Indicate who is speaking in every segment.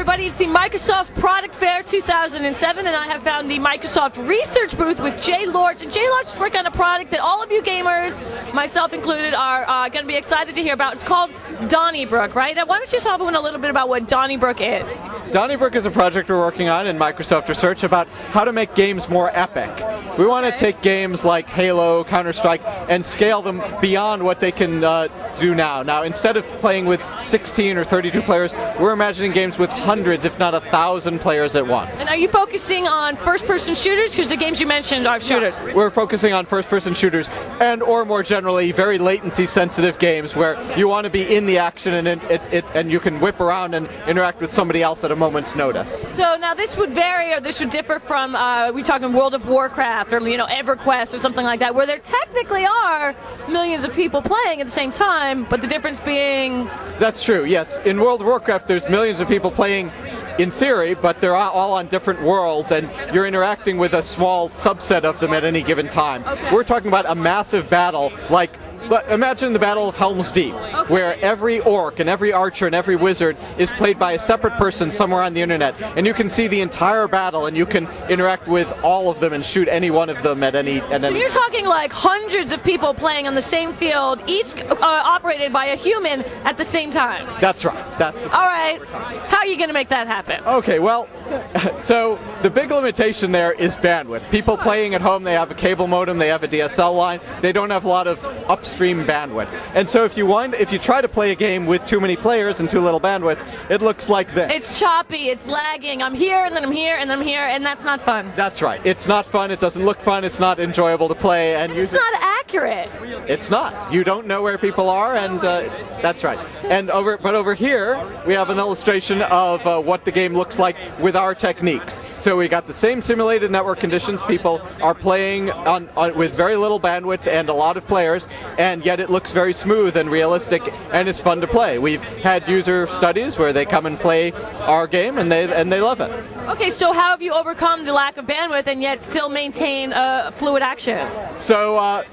Speaker 1: everybody, it's the Microsoft Product Fair 2007, and I have found the Microsoft Research booth with Jay Lorch. And Jay Lorch is working on a product that all of you gamers, myself included, are uh, going to be excited to hear about. It's called Donnybrook, right? Now, why don't you tell everyone a little bit about what Donnybrook is?
Speaker 2: Donnybrook is a project we're working on in Microsoft Research about how to make games more epic. We want to take games like Halo, Counter Strike, and scale them beyond what they can uh, do now. Now, instead of playing with 16 or 32 players, we're imagining games with hundreds, if not a thousand players at once.
Speaker 1: And are you focusing on first-person shooters? Because the games you mentioned are shooters.
Speaker 2: We're focusing on first-person shooters, and or more generally, very latency-sensitive games where you want to be in the action and it, it, it, and you can whip around and interact with somebody else at a moment's notice.
Speaker 1: So now this would vary, or this would differ from uh, we talking World of Warcraft or you know EverQuest or something like that, where there technically are millions of people playing at the same time, but the difference being
Speaker 2: That's true, yes. In World of Warcraft, there's millions of people playing in theory, but they're all- all on different worlds, and you're interacting with a small subset of them at any given time.
Speaker 1: Okay.
Speaker 2: We're talking about a massive battle, like. But imagine the Battle of Helm's Deep, where every orc and every archer and every wizard is played by a separate person somewhere on the internet, and you can see the entire battle, and you can interact with all of them and shoot any one of them at any. At
Speaker 1: So
Speaker 2: any
Speaker 1: you're talking like hundreds of people playing on the same field, each uh, operated by a human at the same time.
Speaker 2: That's right. That's
Speaker 1: All right, how are you going to make that happen?
Speaker 2: Okay, well, so the big limitation there is bandwidth. People playing at home, they have a cable modem, they have a DSL line, they don't have a lot of upstream bandwidth. And so if you wind, if you try to play a game with too many players and too little bandwidth, it looks like this.
Speaker 1: It's choppy, it's lagging. I'm here, and then I'm here, and then I'm here, and that's not fun.
Speaker 2: That's right. It's not fun. It doesn't look fun. It's not enjoyable to play, and
Speaker 1: It's not accurate.
Speaker 2: It's not. You don't know where people are, and uh, that's right. And over, but over here we have an illustration of uh, what the game looks like with our techniques. So we got the same simulated network conditions. People are playing on, on with very little bandwidth and a lot of players, and yet it looks very smooth and realistic, and it's fun to play. We've had user studies where they come and play our game, and they and they love it.
Speaker 1: Okay, so how have you overcome the lack of bandwidth and yet still maintain uh, fluid action?
Speaker 2: So uh,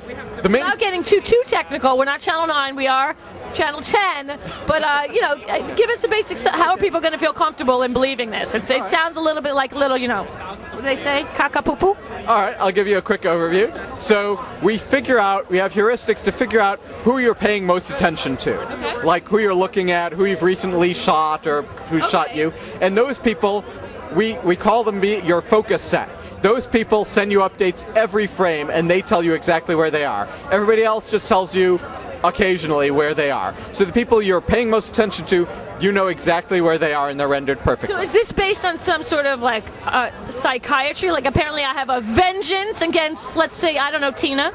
Speaker 2: the main
Speaker 1: Without getting too too technical, we're not Channel Nine, we are Channel Ten. But uh, you know, uh, give us the basics. How are people going to feel comfortable in believing this? It's, it sounds a little bit like little, you know, what do they say? Caca poo poo.
Speaker 2: All right, I'll give you a quick overview. So we figure out, we have heuristics to figure out who you're paying most attention to, like who you're looking at, who you've recently shot, or who shot you, and those people, we we call them be your focus set. Those people send you updates every frame, and they tell you exactly where they are. Everybody else just tells you occasionally where they are. So the people you're paying most attention to, you know exactly where they are, and they're rendered perfectly.
Speaker 1: So is this based on some sort of like uh, psychiatry? Like apparently I have a vengeance against, let's say, I don't know, Tina.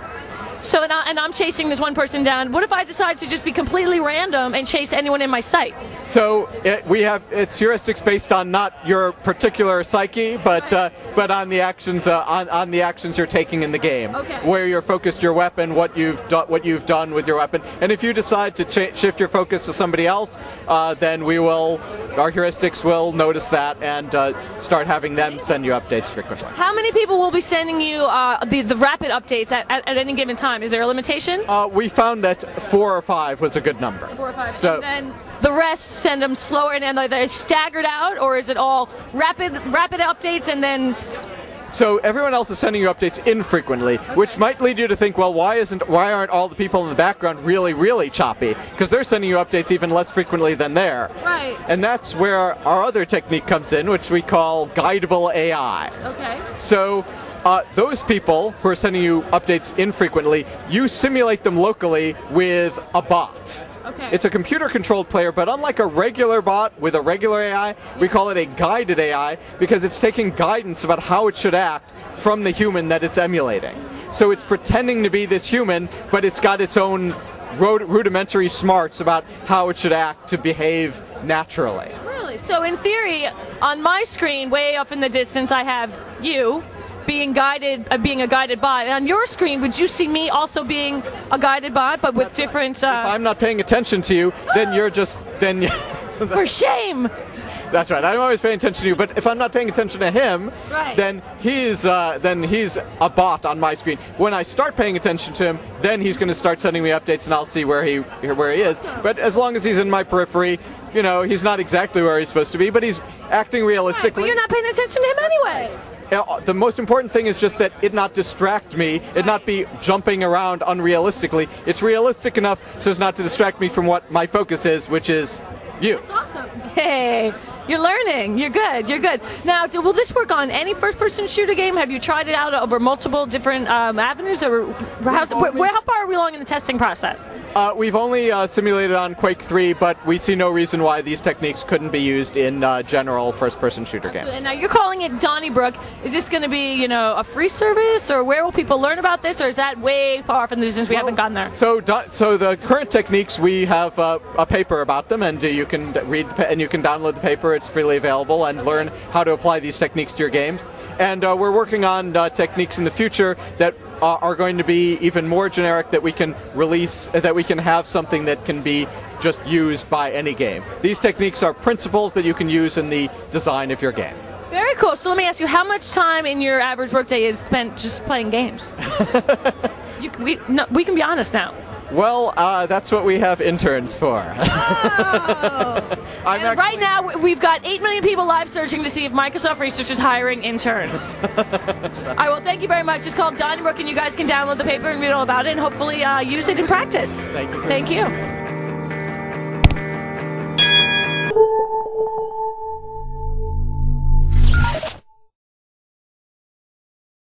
Speaker 1: So and, I, and I'm chasing this one person down. What if I decide to just be completely random and chase anyone in my sight?
Speaker 2: So it, we have it's heuristics based on not your particular psyche, but uh, but on the actions uh, on, on the actions you're taking in the game,
Speaker 1: Okay.
Speaker 2: where you're focused your weapon, what you've done, what you've done with your weapon, and if you decide to cha- shift your focus to somebody else, uh, then we will our heuristics will notice that and uh, start having them send you updates frequently.
Speaker 1: How many people will be sending you uh, the the rapid updates at, at, at any given time? Is there a limitation?
Speaker 2: Uh, we found that four or five was a good number.
Speaker 1: Four or five.
Speaker 2: So.
Speaker 1: and then the rest send them slower and are they staggered out, or is it all rapid rapid updates and then?
Speaker 2: So everyone else is sending you updates infrequently, which might lead you to think, well, why isn't why aren't all the people in the background really really choppy? Because they're sending you updates even less frequently than there.
Speaker 1: Right.
Speaker 2: And that's where our other technique comes in, which we call guidable AI.
Speaker 1: Okay.
Speaker 2: So uh, those people who are sending you updates infrequently, you simulate them locally with a bot.
Speaker 1: Okay.
Speaker 2: It's a computer controlled player, but unlike a regular bot with a regular AI, we call it a guided AI because it's taking guidance about how it should act from the human that it's emulating. So it's pretending to be this human, but it's got its own rudimentary smarts about how it should act to behave naturally.
Speaker 1: Really? So in theory, on my screen, way off in the distance, I have you being guided, uh, being a guided bot. And on your screen, would you see me also being a guided bot, but with different?
Speaker 2: If
Speaker 1: Uh,
Speaker 2: I'm not paying attention to you, then you're just then.
Speaker 1: for shame.
Speaker 2: That's right. I'm always paying attention to you, but if I'm not paying attention to him,
Speaker 1: Right.
Speaker 2: then he's uh, then he's a bot on my screen. When I start paying attention to him, then he's going to start sending me updates, and I'll see where he where he is. But as long as he's in my periphery, you know, he's not exactly where he's supposed to be, but he's acting
Speaker 1: Right,
Speaker 2: realistically.
Speaker 1: but you're not paying attention to him anyway.
Speaker 2: The most important thing is just that it not distract me, it not be jumping around unrealistically. It's realistic enough so as not to distract me from what my focus is, which is you.
Speaker 1: That's awesome. Hey, you're learning. You're good. You're good. Now, will this work on any first-person shooter game? Have you tried it out over multiple different um, avenues, or how's, where, where, how far are we along in the testing process?
Speaker 2: Uh, we've only uh, simulated on Quake 3, but we see no reason why these techniques couldn't be used in uh, general first-person shooter games.
Speaker 1: And now you're calling it Donnybrook. Is this going to be, you know, a free service, or where will people learn about this, or is that way far from the distance we haven't gotten there?
Speaker 2: So, so the current techniques we have uh, a paper about them, and uh, you can read the pa- and you can download the paper. It's freely available, and learn how to apply these techniques to your games. And uh, we're working on uh, techniques in the future that uh, are going to be even more generic that we can release, that we can have something that can be just used by any game. These techniques are principles that you can use in the design of your game.
Speaker 1: Very cool. So let me ask you, how much time in your average workday is spent just playing games? you, we, no, we can be honest now.
Speaker 2: Well, uh, that's what we have interns for. I'm
Speaker 1: And right now, we've got 8 million people live searching to see if Microsoft Research is hiring interns. all right, well, thank you very much. It's called Donnybrook, and you guys can download the paper and read all about it, and hopefully uh, use it in practice.
Speaker 2: Thank you.
Speaker 1: Thank you.